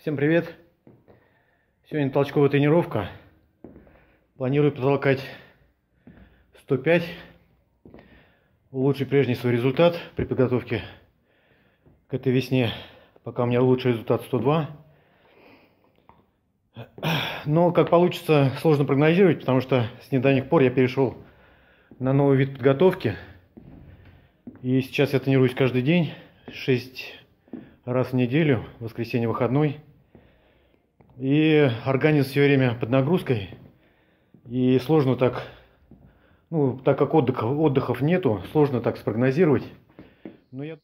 Всем привет! Сегодня толчковая тренировка. Планирую потолкать 105. Улучшить прежний свой результат при подготовке к этой весне. Пока у меня лучший результат 102. Но как получится, сложно прогнозировать, потому что с недавних пор я перешел на новый вид подготовки. И сейчас я тренируюсь каждый день, 6 раз в неделю, воскресенье выходной. И организм все время под нагрузкой. И сложно так, ну, так как отдыха, отдыхов нету, сложно так спрогнозировать. Но я...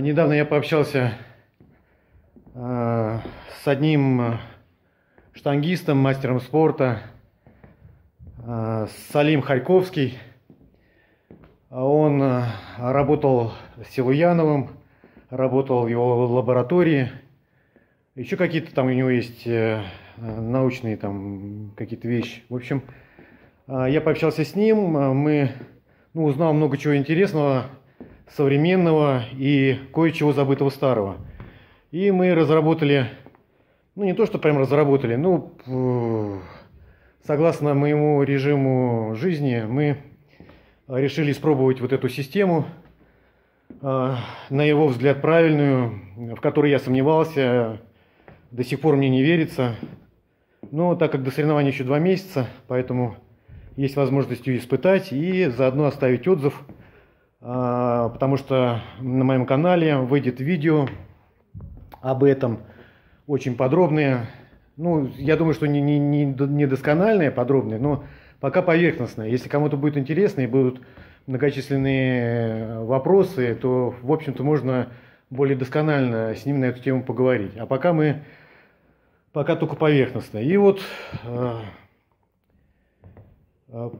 недавно я пообщался э, с одним штангистом, мастером спорта, Салим Харьковский. Он работал с Силуяновым, работал в его лаборатории. Еще какие-то там у него есть э, научные там какие-то вещи. В общем, я пообщался с ним, мы ну, узнал много чего интересного современного и кое-чего забытого старого. И мы разработали, ну не то, что прям разработали, ну согласно моему режиму жизни мы решили испробовать вот эту систему, а, на его взгляд правильную, в которой я сомневался, до сих пор мне не верится. Но так как до соревнования еще два месяца, поэтому есть возможность ее испытать и заодно оставить отзыв – потому что на моем канале выйдет видео об этом, очень подробные. Ну, я думаю, что не, не, не, не доскональные, подробные, но пока поверхностные. Если кому-то будет интересно и будут многочисленные вопросы, то, в общем-то, можно более досконально с ним на эту тему поговорить. А пока мы, пока только поверхностно. И вот а, а,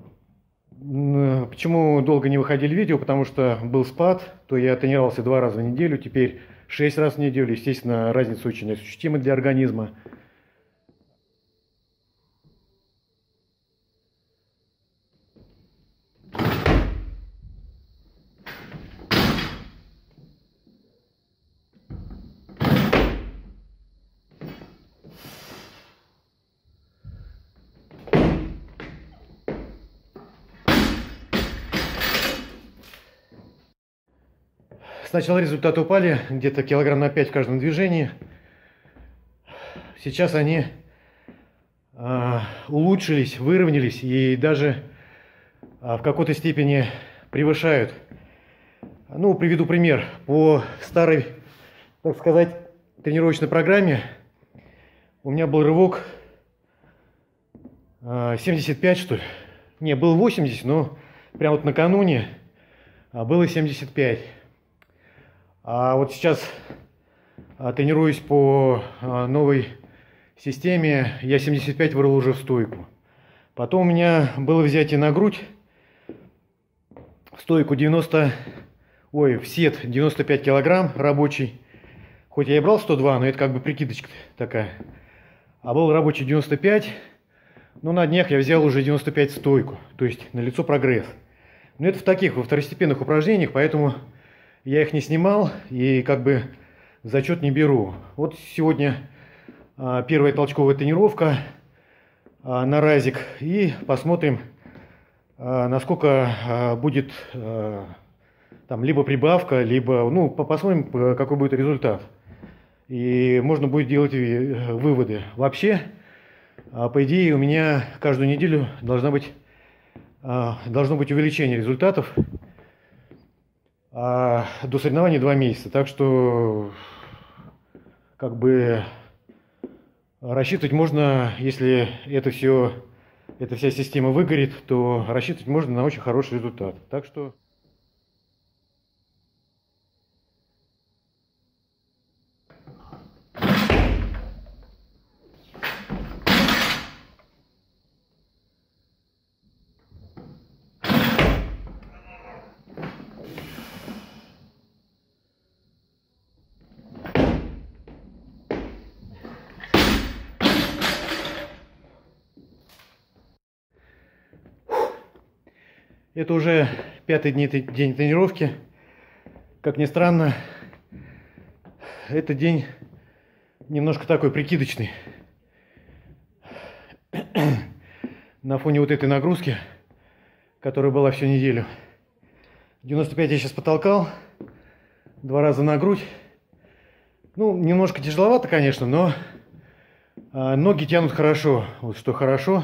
Почему долго не выходили видео? Потому что был спад, то я тренировался два раза в неделю, теперь шесть раз в неделю. Естественно, разница очень ощутима для организма. Сначала результаты упали где-то килограмм на 5 в каждом движении. Сейчас они э, улучшились, выровнялись и даже э, в какой-то степени превышают. Ну, приведу пример. По старой, так сказать, тренировочной программе у меня был рывок э, 75, что ли. Не, был 80, но прямо вот накануне было 75. А вот сейчас а, тренируюсь по а, новой системе. Я 75 вырвал уже в стойку. Потом у меня было взятие на грудь. Стойку 90, ой, в сет 95 килограмм рабочий. Хоть я и брал 102, но это как бы прикидочка такая. А был рабочий 95. Но на днях я взял уже 95 стойку. То есть на лицо прогресс. Но это в таких, во второстепенных упражнениях, поэтому я их не снимал и как бы зачет не беру. Вот сегодня а, первая толчковая тренировка а, на разик и посмотрим, а, насколько будет там либо прибавка, либо, ну, посмотрим, какой будет результат. И можно будет делать э, выводы. Вообще, по идее, у меня каждую неделю должна быть, должно быть увеличение результатов а до соревнований два месяца. Так что как бы рассчитывать можно, если это все, эта вся система выгорит, то рассчитывать можно на очень хороший результат. Так что Это уже пятый день, тренировки. Как ни странно, этот день немножко такой прикидочный. На фоне вот этой нагрузки, которая была всю неделю. 95 я сейчас потолкал, два раза на грудь. Ну, немножко тяжеловато, конечно, но а, ноги тянут хорошо. Вот что хорошо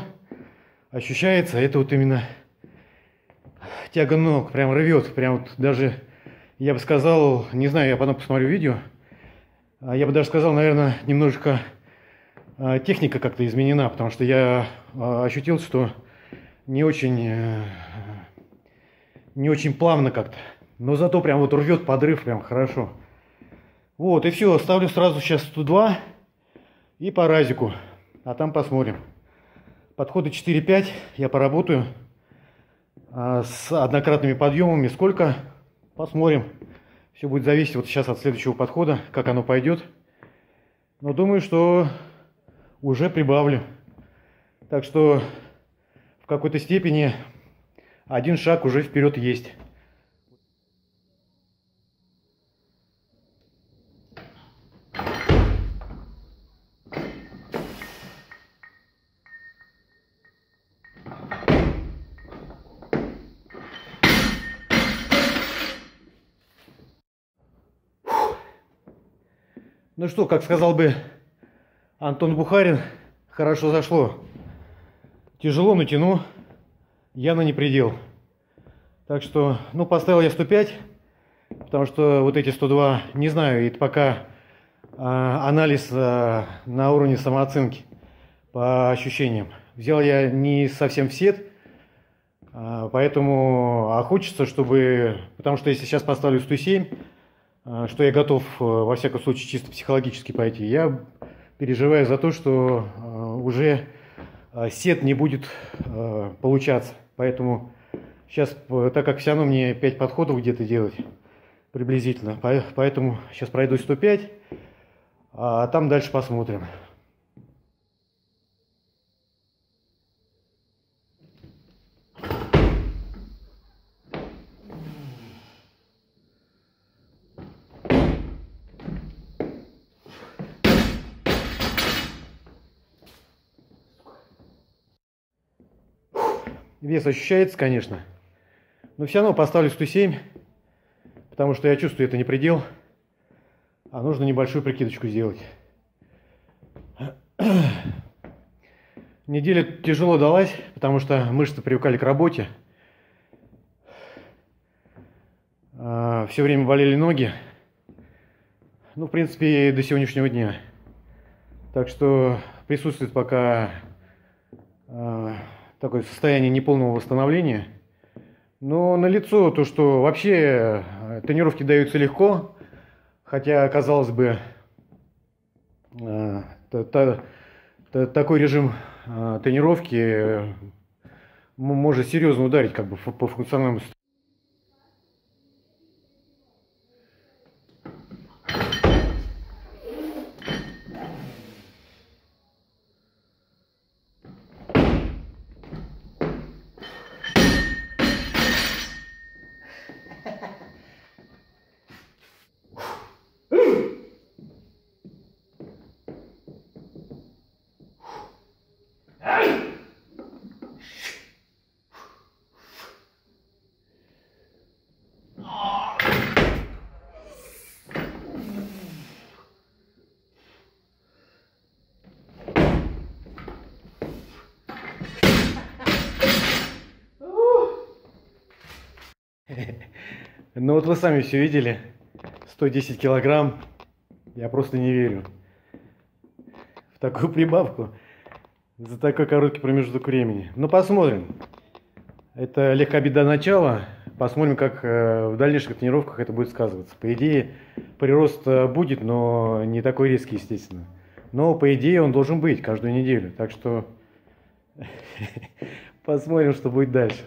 ощущается, это вот именно тяга ног прям рвет, прям вот даже, я бы сказал, не знаю, я потом посмотрю видео, а я бы даже сказал, наверное, немножечко а, техника как-то изменена, потому что я а, ощутил, что не очень, э, не очень плавно как-то, но зато прям вот рвет подрыв прям хорошо. Вот, и все, ставлю сразу сейчас 102 и по разику, а там посмотрим. Подходы 4-5 я поработаю. А, с однократными подъемами. Сколько? Посмотрим. Все будет зависеть вот сейчас от следующего подхода, как оно пойдет. Но думаю, что уже прибавлю. Так что в какой-то степени один шаг уже вперед есть. Ну что, как сказал бы Антон Бухарин, хорошо зашло. Тяжело, но тяну. Я на не предел. Так что, ну, поставил я 105, потому что вот эти 102, не знаю, это пока а, анализ а, на уровне самооценки по ощущениям. Взял я не совсем в сет, а, поэтому, а хочется, чтобы, потому что если сейчас поставлю 107, а, что я готов, э, во всяком случае, чисто психологически пойти. Я переживаю за то, что а, уже а, сет не будет получаться. Поэтому сейчас, э, так как все равно мне 5 подходов где-то делать приблизительно, поэтому сейчас пройду 105, а там дальше посмотрим. Вес ощущается, конечно. Но все равно поставлю 107, потому что я чувствую, это не предел. А нужно небольшую прикидочку сделать. Неделя тяжело далась, потому что мышцы привыкали к работе. А, все время болели ноги. Ну, в принципе, до сегодняшнего дня. Так что присутствует пока а, такое состояние неполного восстановления. Но на лицо то, что вообще э, тренировки даются легко, хотя, казалось бы, э, такой режим э, тренировки может серьезно ударить как бы по функциональному Ну вот вы сами все видели. 110 килограмм. Я просто не верю. В такую прибавку. За такой короткий промежуток времени. Ну посмотрим. Это легкая беда начала. Посмотрим, как э, в дальнейших тренировках это будет сказываться. По идее, прирост э, будет, но не такой резкий, естественно. Но, по идее, он должен быть каждую неделю. Так что посмотрим, что будет дальше.